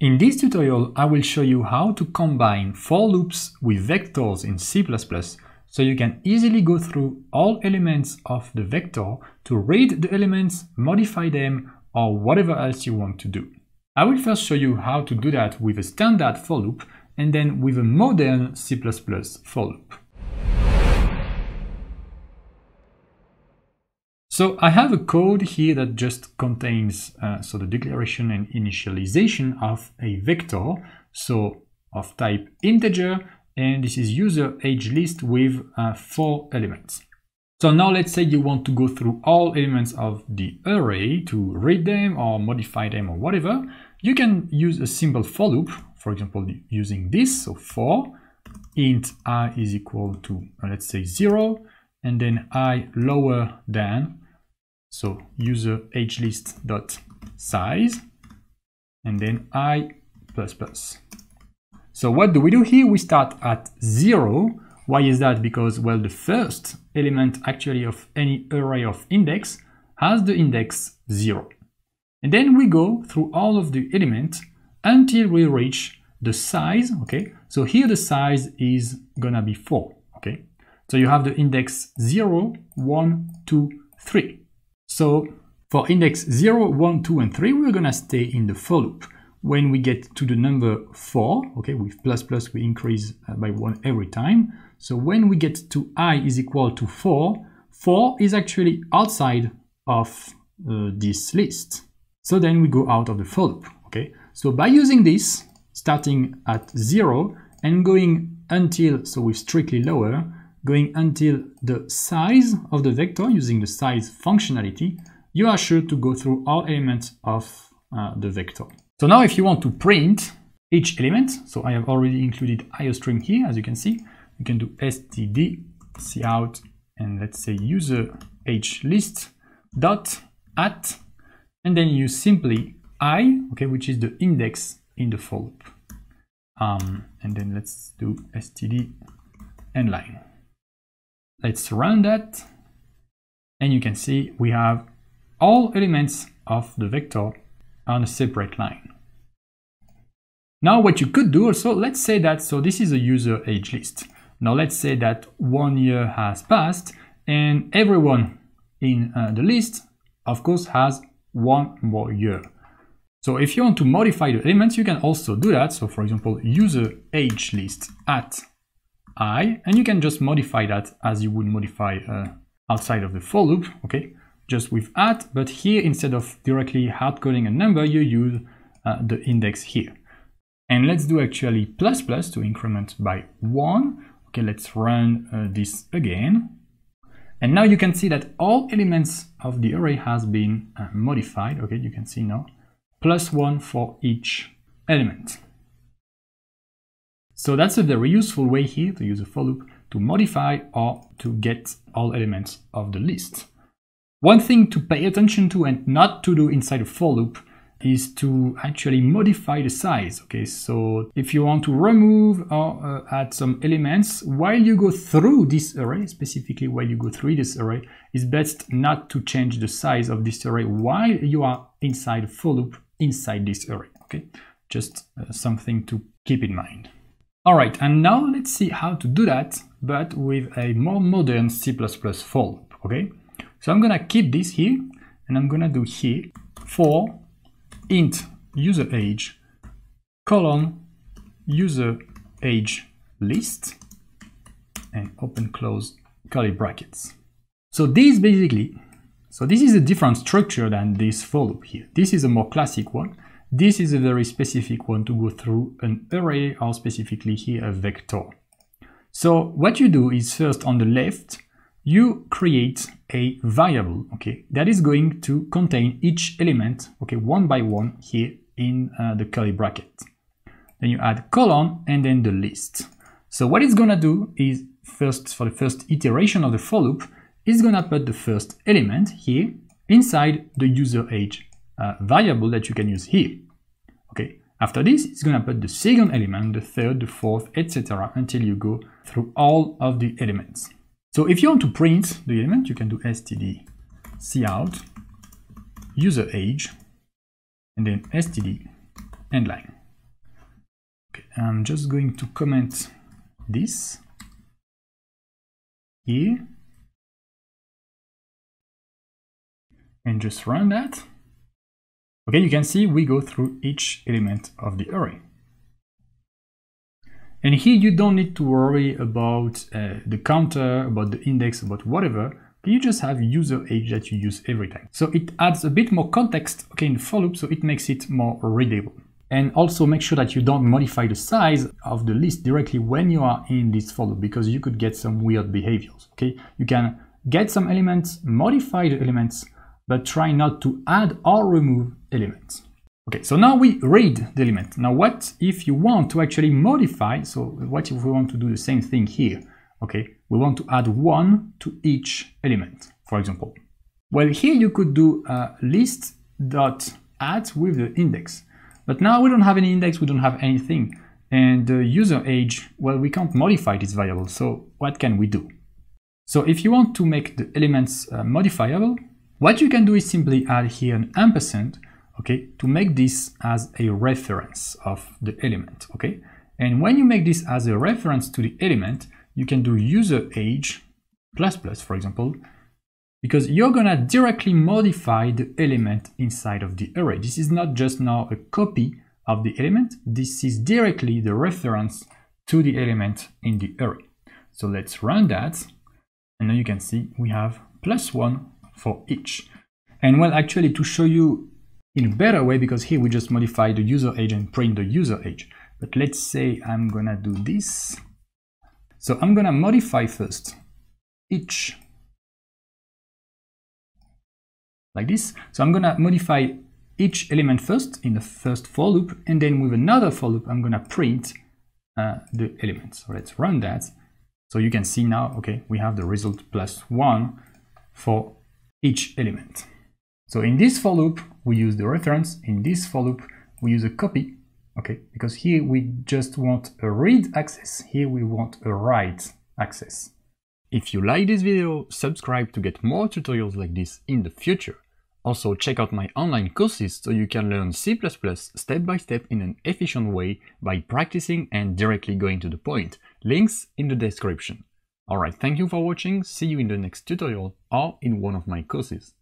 In this tutorial, I will show you how to combine for loops with vectors in C++ so you can easily go through all elements of the vector to read the elements, modify them, or whatever else you want to do. I will first show you how to do that with a standard for loop and then with a modern C++ for loop. So I have a code here that just contains uh, so the declaration and initialization of a vector, so of type integer, and this is user age list with uh, four elements. So now let's say you want to go through all elements of the array to read them or modify them or whatever. You can use a simple for loop, for example, using this, so for int i is equal to, let's say, 0, and then i lower than, so user age list dot size, and then i plus plus. So what do we do here? We start at 0, why is that? Because, well, the first element actually of any array of index has the index 0. And then we go through all of the elements until we reach the size, okay? So here the size is gonna be 4, okay? So you have the index 0, 1, 2, 3. So for index 0, 1, 2, and 3, we're gonna stay in the for loop. When we get to the number 4, okay, with plus plus we increase uh, by 1 every time, so when we get to i is equal to 4, 4 is actually outside of uh, this list. So then we go out of the for loop, okay? So by using this, starting at 0 and going until, so with strictly lower, going until the size of the vector using the size functionality, you are sure to go through all elements of uh, the vector. So now if you want to print each element, so I have already included IOStream here, as you can see, you can do std cout and let's say user age list dot at and then you simply i okay which is the index in the for loop um, and then let's do std end line let's run that and you can see we have all elements of the vector on a separate line now what you could do also let's say that so this is a user age list now let's say that one year has passed and everyone in uh, the list, of course, has one more year. So if you want to modify the elements, you can also do that. So for example, user age list at i, and you can just modify that as you would modify uh, outside of the for loop, okay? Just with at, but here instead of directly hard coding a number, you use uh, the index here. And let's do actually plus plus to increment by one. Okay, let's run uh, this again. And now you can see that all elements of the array has been uh, modified. Okay, you can see now plus one for each element. So that's a very useful way here to use a for loop to modify or to get all elements of the list. One thing to pay attention to and not to do inside a for loop is to actually modify the size. Okay, so if you want to remove or uh, add some elements while you go through this array, specifically while you go through this array, it's best not to change the size of this array while you are inside a for loop inside this array. Okay, just uh, something to keep in mind. All right, and now let's see how to do that, but with a more modern C++ for. Okay, so I'm gonna keep this here, and I'm gonna do here for int user age colon user age list and open close curly brackets. So this basically, so this is a different structure than this for loop here. This is a more classic one. This is a very specific one to go through an array or specifically here a vector. So what you do is first on the left, you create a variable, okay, that is going to contain each element, okay, one by one here in uh, the curly bracket. Then you add colon and then the list. So what it's gonna do is first, for the first iteration of the for loop, it's gonna put the first element here inside the user age uh, variable that you can use here. Okay, after this, it's gonna put the second element, the third, the fourth, etc. until you go through all of the elements. So if you want to print the element, you can do std cout user age and then std end line. Okay, I'm just going to comment this here and just run that. Okay, you can see we go through each element of the array. And here you don't need to worry about uh, the counter, about the index, about whatever. You just have user age that you use every time. So it adds a bit more context okay, in the for loop, so it makes it more readable. And also make sure that you don't modify the size of the list directly when you are in this for loop, because you could get some weird behaviors. Okay, you can get some elements, modify the elements, but try not to at or remove elements. Okay, so now we read the element. Now what if you want to actually modify, so what if we want to do the same thing here? Okay, we want to add one to each element, for example. Well, here you could do a list dot add with the index. But now we don't have any index, we don't have anything. And the user age, well, we can't modify this variable, so what can we do? So if you want to make the elements uh, modifiable, what you can do is simply add here an ampersand okay, to make this as a reference of the element, okay? And when you make this as a reference to the element, you can do user age plus plus, for example, because you're gonna directly modify the element inside of the array. This is not just now a copy of the element, this is directly the reference to the element in the array. So let's run that, and now you can see we have plus one for each. And well, actually to show you in a better way because here we just modify the user age and print the user age. But let's say I'm gonna do this. So I'm gonna modify first each like this. So I'm gonna modify each element first in the first for loop and then with another for loop I'm gonna print uh, the elements. So let's run that. So you can see now, okay, we have the result plus one for each element. So in this for loop, we use the reference. In this for loop, we use a copy, okay? Because here we just want a read access. Here we want a write access. If you like this video, subscribe to get more tutorials like this in the future. Also check out my online courses so you can learn C++ step by step in an efficient way by practicing and directly going to the point. Links in the description. Alright, thank you for watching, see you in the next tutorial or in one of my courses.